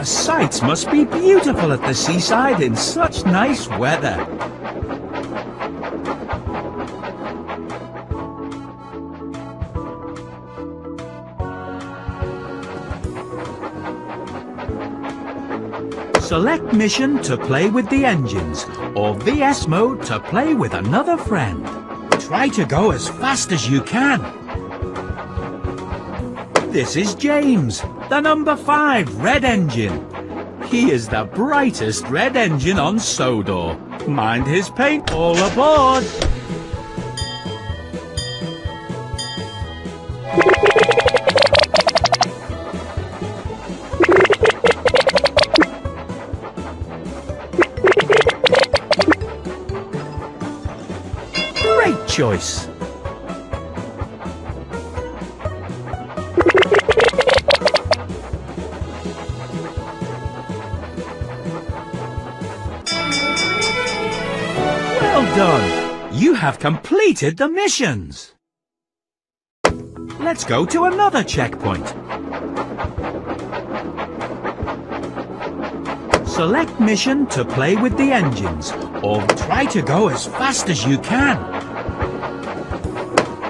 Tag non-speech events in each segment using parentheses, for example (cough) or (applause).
The sights must be beautiful at the seaside in such nice weather. Select mission to play with the engines, or VS mode to play with another friend. Try to go as fast as you can. This is James, the number 5 red engine. He is the brightest red engine on Sodor. Mind his paint, all aboard! Choice! Well done! You have completed the missions! Let's go to another checkpoint. Select mission to play with the engines, or try to go as fast as you can.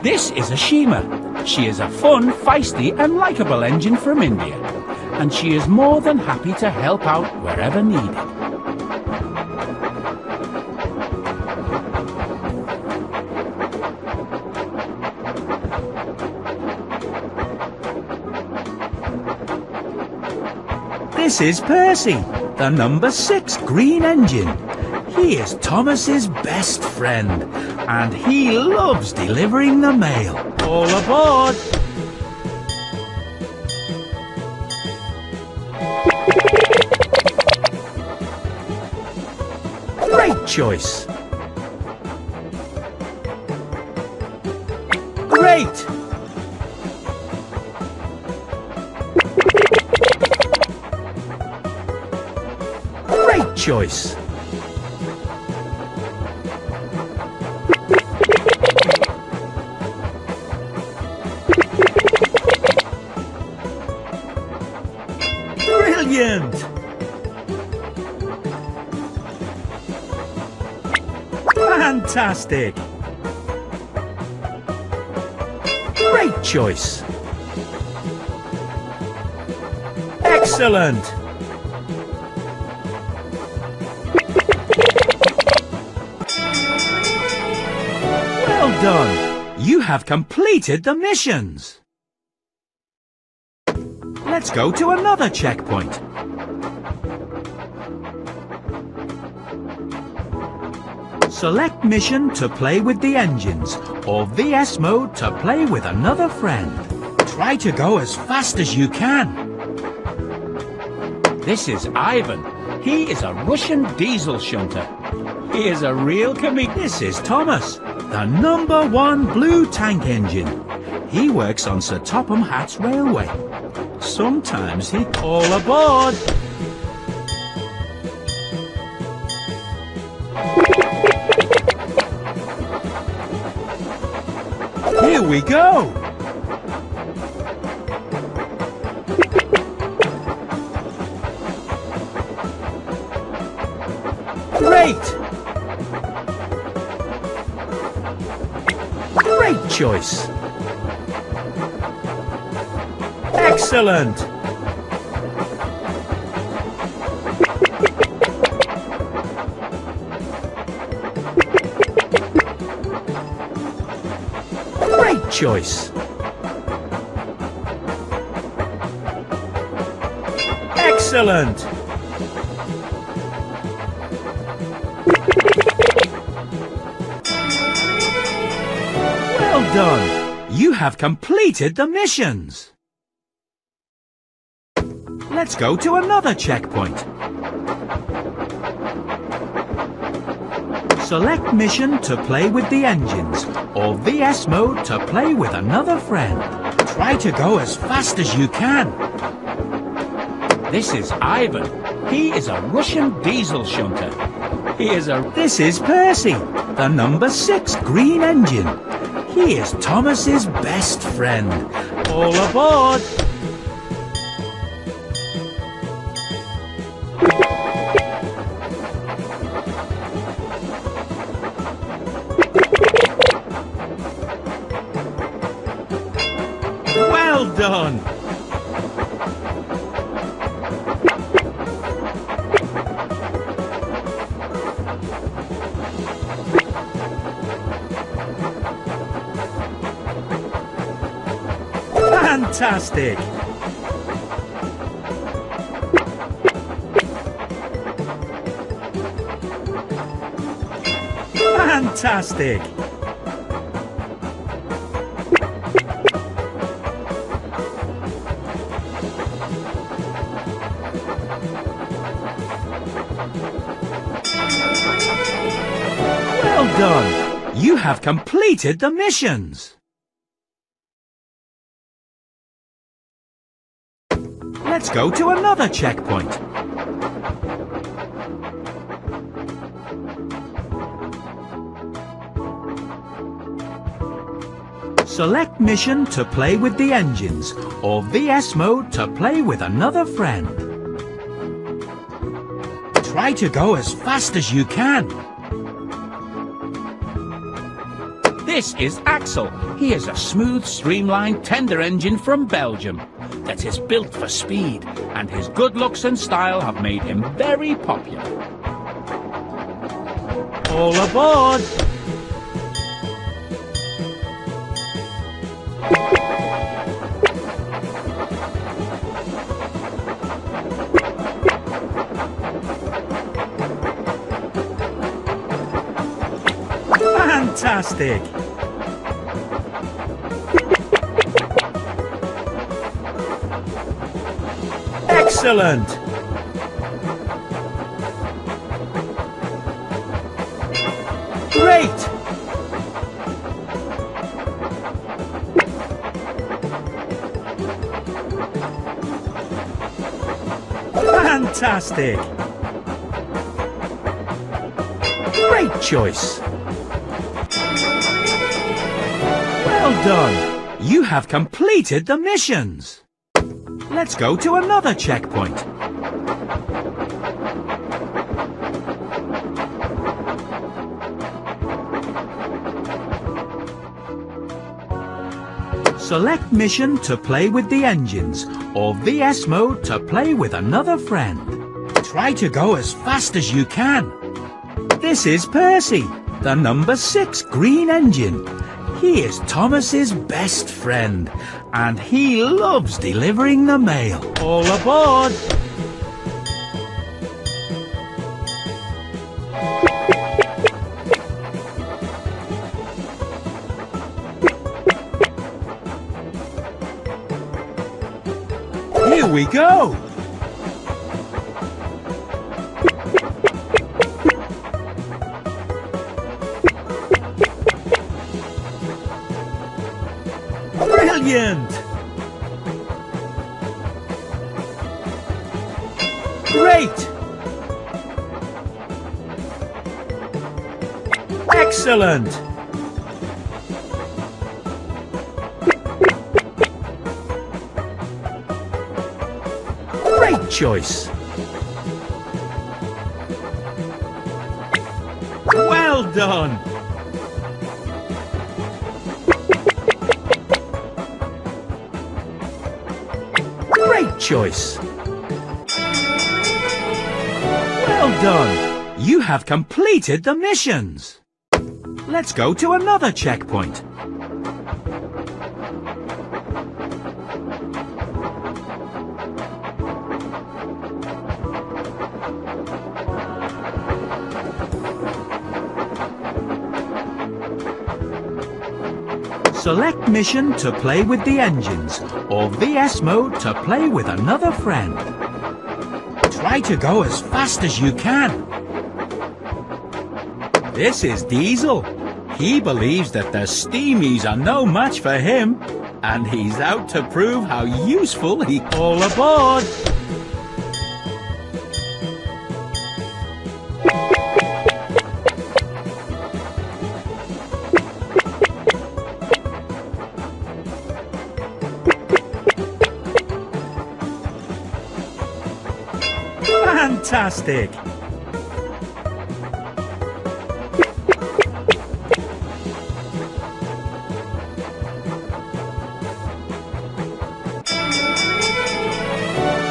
This is Ashima. She is a fun, feisty and likeable engine from India. And she is more than happy to help out wherever needed. This is Percy, the number six green engine. He is Thomas's best friend, and he loves delivering the mail. All aboard! Great choice! Great! Great choice! Fantastic! Great choice! Excellent! Well done! You have completed the missions! Let's go to another checkpoint. Select mission to play with the engines, or VS mode to play with another friend. Try to go as fast as you can. This is Ivan. He is a Russian diesel shunter. He is a real comedian. This is Thomas, the number one blue tank engine. He works on Sir Topham Hatt's railway. Sometimes he all aboard. Here we go. Great! Great choice! Excellent! Choice! Excellent! Well done! You have completed the missions! Let's go to another checkpoint. Select mission to play with the engines, or VS mode to play with another friend. Try to go as fast as you can. This is Ivan. He is a Russian diesel shunter. He is a... This is Percy, the number six green engine. He is Thomas's best friend. All aboard! Fantastic! Fantastic! Well done! You have completed the missions! Let's go to another checkpoint. Select mission to play with the engines, or VS mode to play with another friend. Try to go as fast as you can. This is Axel. He is a smooth, streamlined tender engine from Belgium that is built for speed, and his good looks and style have made him very popular. All aboard! Fantastic! Excellent! Great! Fantastic! Great choice! Well done! You have completed the missions! Let's go to another checkpoint. Select mission to play with the engines, or VS mode to play with another friend. Try to go as fast as you can. This is Percy, the number six green engine. He is Thomas's best friend, and he loves delivering the mail. All aboard! Here we go! Brilliant! Great! Excellent! Great choice! Well done! Choice! Well done! You have completed the missions! Let's go to another checkpoint. Select mission to play with the engines, or VS mode to play with another friend. Try to go as fast as you can. This is Diesel. He believes that the steamies are no match for him, and he's out to prove how useful he all aboard. Fantastic!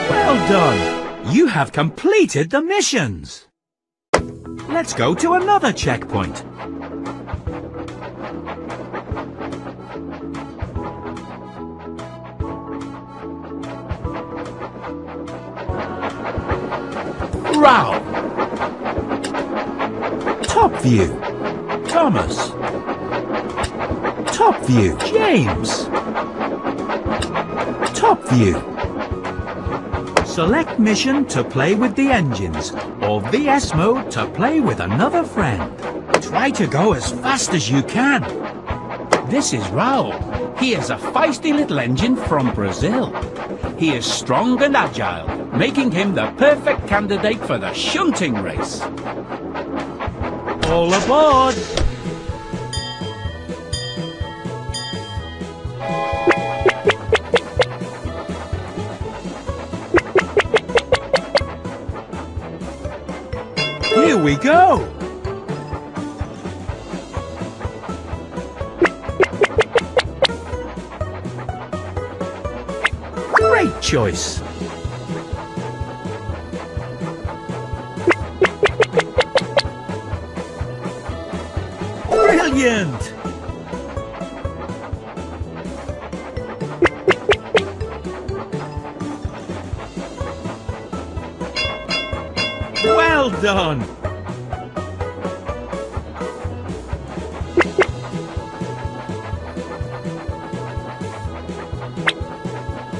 Well done! You have completed the missions! Let's go to another checkpoint. View. Thomas. Top view. James. Top view. Select mission to play with the engines, or VS mode to play with another friend. Try to go as fast as you can. This is Raul. He is a feisty little engine from Brazil. He is strong and agile, making him the perfect candidate for the shunting race. All aboard! Here we go! Great choice! Brilliant! (laughs) Well done!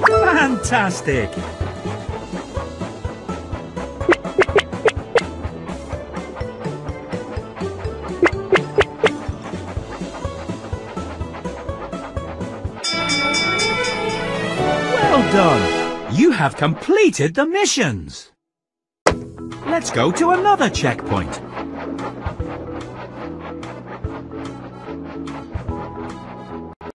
Fantastic! Have completed the missions! Let's go to another checkpoint.